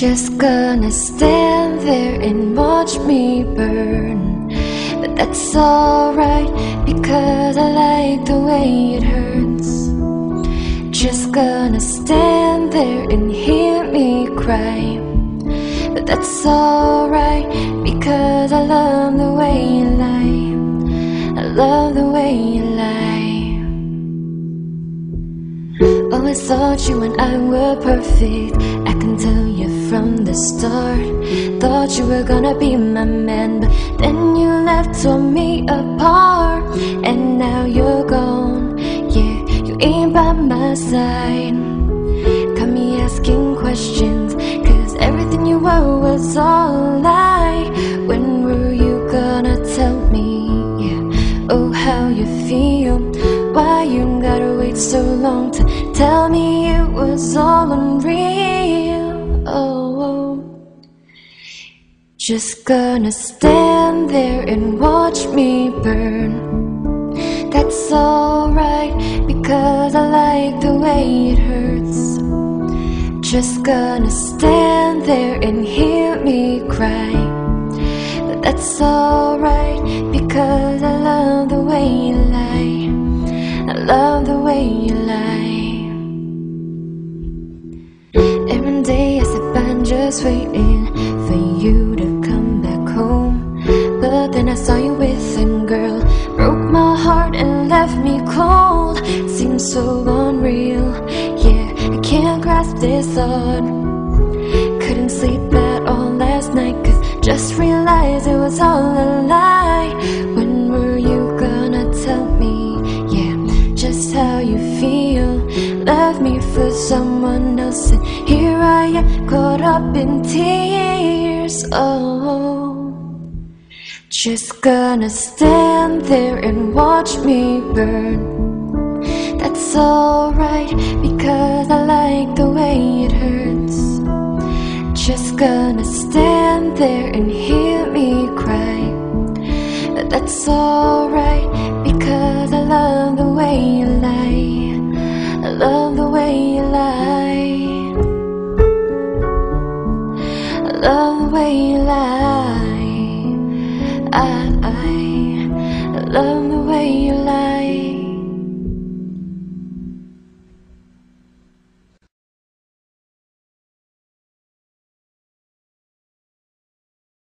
Just gonna stand there and watch me burn. But that's alright because I like the way it hurts. Just gonna stand there and hear me cry. But that's alright because I love the way you lie. I love the way you lie. Oh, Always thought you and I were perfect. I can tell from the start. Thought you were gonna be my man, but then you left, tore me apart. And now you're gone. Yeah, you ain't by my side. Got me asking questions, cause everything you were was all a lie. When were you gonna tell me? Oh, how you feel. Why you gotta wait so long to tell me it was all unreal? Just gonna stand there and watch me burn. That's alright because I like the way it hurts. Just gonna stand there and hear me cry. That's alright because I love the way you lie. I love the way you lie. Every day I sit by just waiting for you I saw you with a girl, broke my heart and left me cold. Seems so unreal. Yeah, I can't grasp this thought. Couldn't sleep at all last night, cause just realized it was all a lie. When were you gonna tell me? Yeah, just how you feel. Left me for someone else, and here I am caught up in tears. Oh. Just gonna stand there and watch me burn. That's alright because I like the way it hurts. Just gonna stand there and hear me cry. That's alright because I love the way you lie. I love the way you lie. I love the way you lie. I, love the way you